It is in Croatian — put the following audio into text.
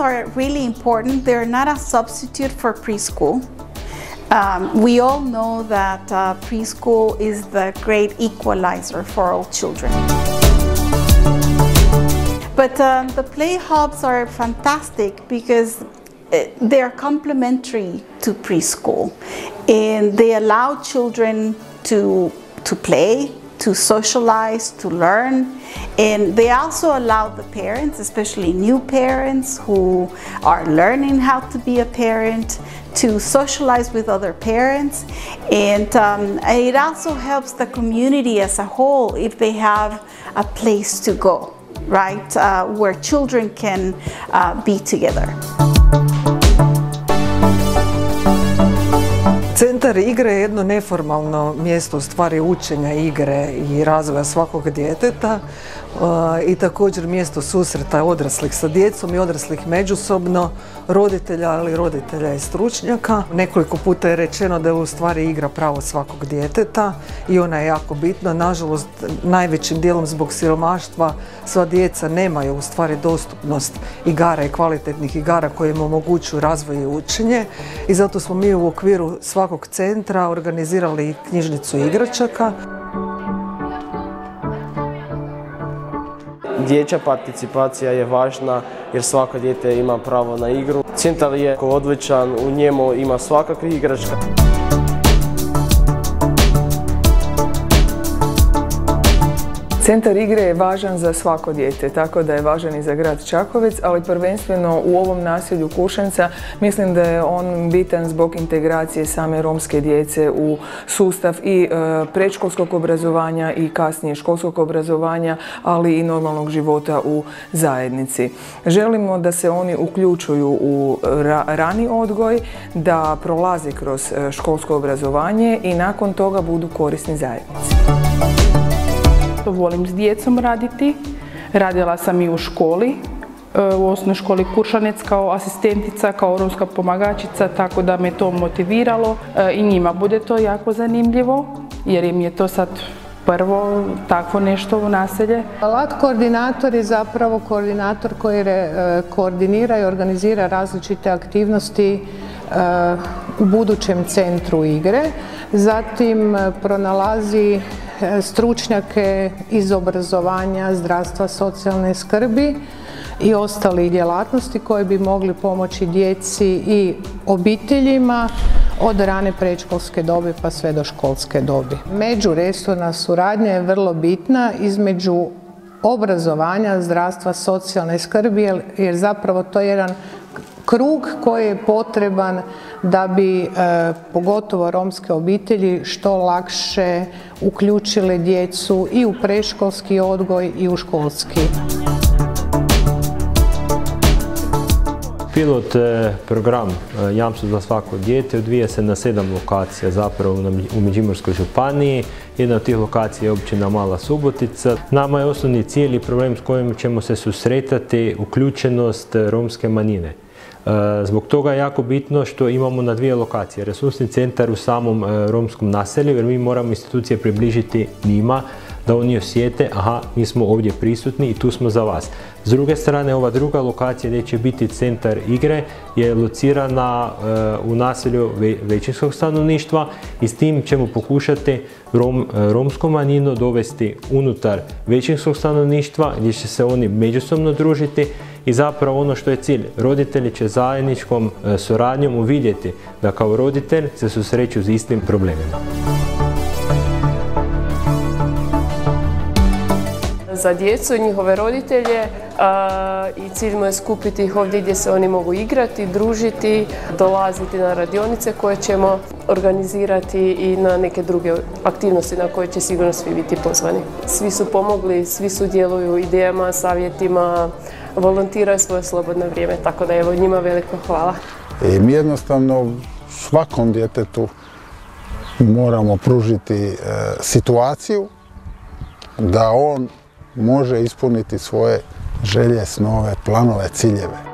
are really important. They're not a substitute for preschool. Um, we all know that uh, preschool is the great equalizer for all children. But um, the play hubs are fantastic because uh, they're complementary to preschool and they allow children to, to play, to socialize, to learn. And they also allow the parents, especially new parents who are learning how to be a parent, to socialize with other parents. And um, it also helps the community as a whole if they have a place to go, right? Uh, where children can uh, be together. Centar igre je jedno neformalno mjesto u stvari učenja igre i razvoja svakog djeteta i također mjesto susreta odraslih sa djecom i odraslih međusobno, roditelja, ali roditelja i stručnjaka. Nekoliko puta je rečeno da je u stvari igra pravo svakog djeteta i ona je jako bitna. Nažalost, najvećim dijelom zbog siromaštva sva djeca nemaju u stvari dostupnost igara i kvalitetnih igara koje im omogućuju razvoj i učenje i zato smo mi u okviru svakog centra organizirali knjižnicu igračaka. Dječja participacija je važna jer svako dijete ima pravo na igru. Centar je odličan, u njemu ima svakakvih igračka. Centar igre je važan za svako dijete, tako da je važan i za grad Čakovec, ali prvenstveno u ovom naselju Kušenca mislim da je on bitan zbog integracije same romske djece u sustav i e, predškolskog obrazovanja i kasnije školskog obrazovanja, ali i normalnog života u zajednici. Želimo da se oni uključuju u rani odgoj, da prolaze kroz e, školsko obrazovanje i nakon toga budu korisni zajednici volim s djecom raditi. Radila sam i u školi, e, u osnovnoj školi Kuršanec kao asistentica, kao romska pomagačica, tako da me to motiviralo e, i njima bude to jako zanimljivo jer im je to sad prvo takvo nešto u naselje. Lat koordinator je zapravo koordinator koji e, koordinira i organizira različite aktivnosti u budućem centru igre. Zatim pronalazi stručnjake iz obrazovanja, zdravstva, socijalne skrbi i ostalih djelatnosti koje bi mogli pomoći djeci i obiteljima od rane predškolske dobi pa sve do školske dobi. Međuresorna suradnja je vrlo bitna između obrazovanja, zdravstva, socijalne skrbi jer zapravo to je jedan krug koji je potreban da bi e, pogotovo romske obitelji što lakše uključile djecu i u preškolski odgoj i u školski. Pilot e, program e, Jamstvo za svako dijete odvija se na sedam lokacija zapravo u Međimurskoj županiji. Jedna od tih lokacija je općina Mala Subotica. Nama je osnovni cilj i problem s kojim ćemo se susretati uključenost romske manjine. E, zbog toga je jako bitno što imamo na dvije lokacije. Resursni centar u samom e, romskom naselju jer mi moramo institucije približiti njima da oni osjete, aha, mi smo ovdje prisutni i tu smo za vas. S druge strane, ova druga lokacija gdje će biti centar igre je locirana e, u naselju većinskog stanovništva i s tim ćemo pokušati romsku manjinu dovesti unutar većinskog stanovništva gdje će se oni međusobno družiti i zapravo ono što je cilj, roditelji će zajedničkom e, suradnjom uvidjeti da kao roditelj se susreću s istim problemima. Za djecu i njihove roditelje i cilj mu je skupiti ih ovdje gdje se oni mogu igrati, družiti, dolaziti na radionice koje ćemo organizirati i na neke druge aktivnosti na koje će sigurno svi biti pozvani. Svi su pomogli, svi sudjeluju idejama, savjetima, volontiraju svoje slobodno vrijeme, tako da evo njima veliko hvala. I mi jednostavno svakom djetetu moramo pružiti e, situaciju da on može ispuniti svoje želje, snove, planove, ciljeve.